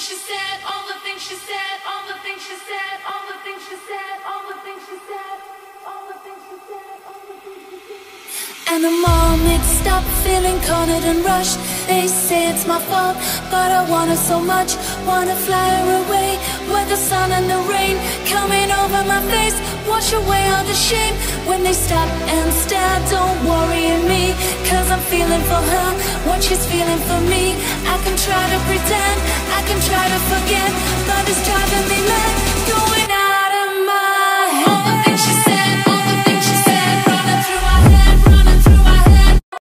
said, all the things she said, all the things she said, all the things she said, all the things she said, all the things she said, all the things she said. And I'm all feeling cornered and rushed. They say it's my fault, but I want her so much. Wanna fly her away, with the sun and the rain coming over my face. Wash away all the shame when they stop and stare. Don't worry me, cause I'm feeling for her what she's feeling for me. I can try to pretend, I can try to forget.